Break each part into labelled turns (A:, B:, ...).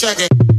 A: Check it.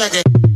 A: Check it.